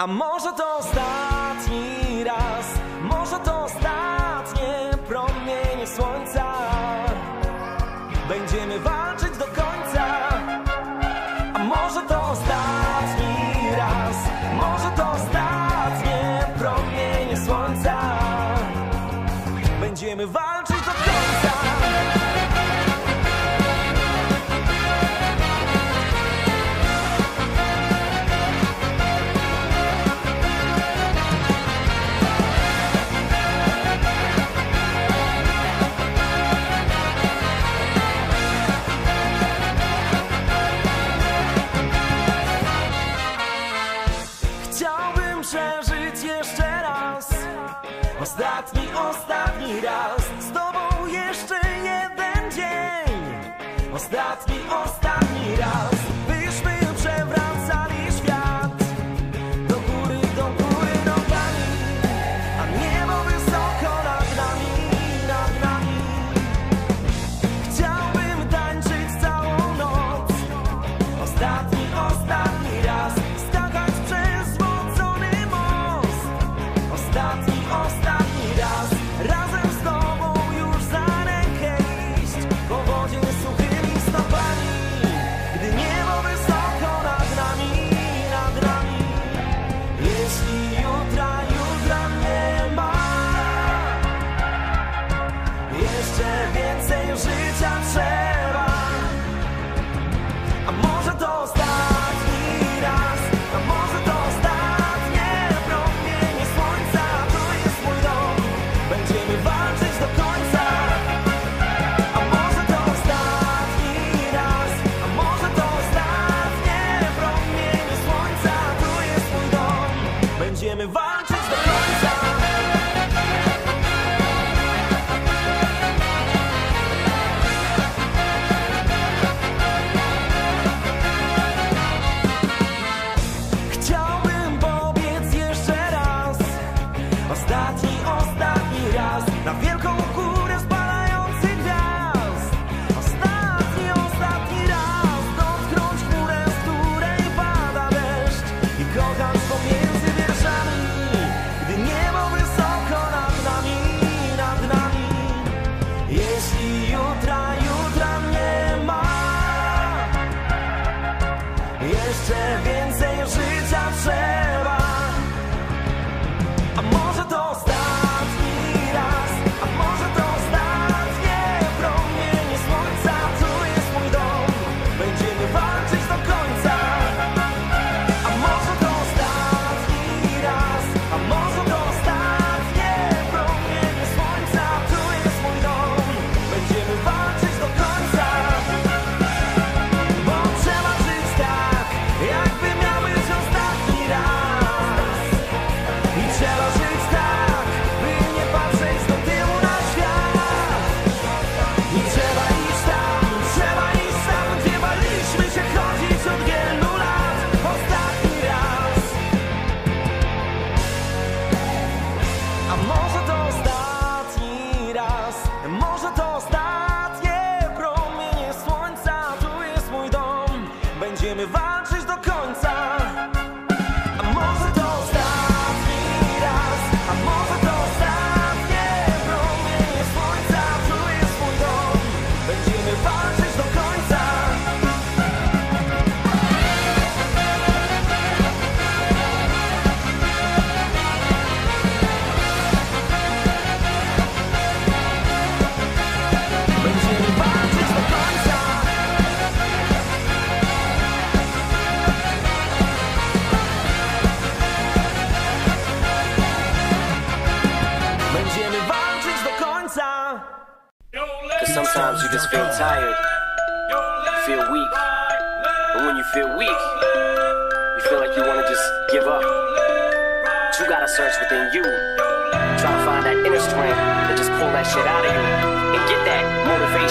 A może to ostatni raz, może to ostatnie promienie słońca. Będziemy walczyć. gwiazd. Z tobą jeszcze jeden dzień. Ostatni on to be Cause sometimes you just feel tired, feel weak. And when you feel weak, you feel like you wanna just give up. But you gotta search within you. Try to find that inner strength and just pull that shit out of you and get that motivation.